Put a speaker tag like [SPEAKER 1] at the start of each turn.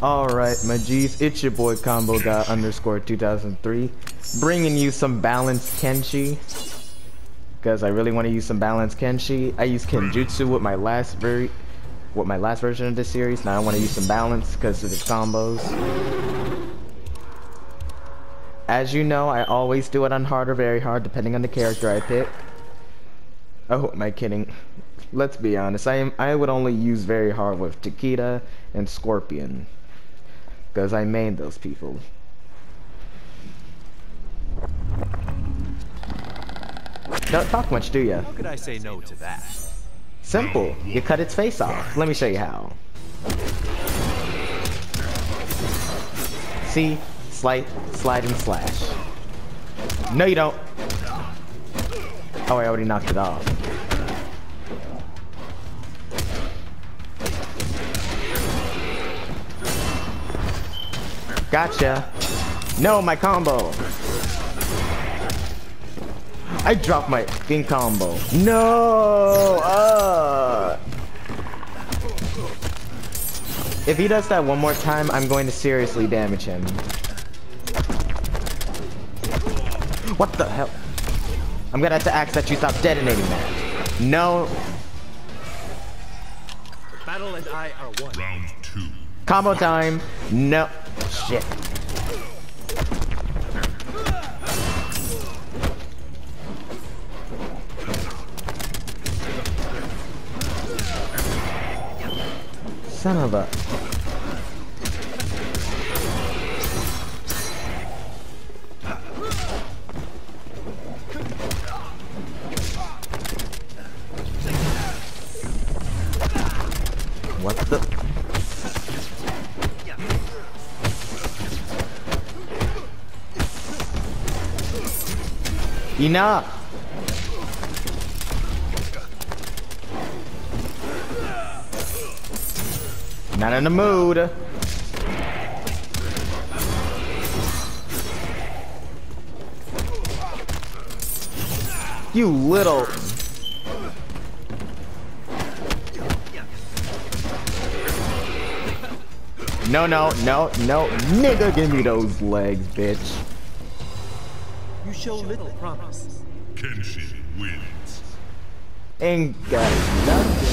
[SPEAKER 1] Alright, my G's, it's your boy Combo Guy underscore 2003, bringing you some balanced Kenshi. Because I really want to use some balanced Kenshi. I use Kenjutsu with my last very, with my last version of this series. Now I want to use some balance because of the combos. As you know, I always do it on hard or very hard, depending on the character I pick. Oh, am I kidding? Let's be honest. I am. I would only use very hard with Chiquita and Scorpion, because I main those people. Don't talk much, do ya?
[SPEAKER 2] How could I say no to that?
[SPEAKER 1] Simple. You cut its face off. Let me show you how. See? Slide, slide and slash. No, you don't. Oh, I already knocked it off. Gotcha. No, my combo. I dropped my fucking combo. No! Uh. If he does that one more time, I'm going to seriously damage him. What the hell? I'm gonna have to ask that you stop detonating that. No.
[SPEAKER 2] Battle and I are one.
[SPEAKER 3] Round two.
[SPEAKER 1] Combo time. No. Shit. Son of a... What the... Enough! Not in the mood. You little... No, no, no, no. Nigga, give me those legs, bitch.
[SPEAKER 2] You show little promise.
[SPEAKER 3] Kenshi wins.
[SPEAKER 1] Ain't got nothing.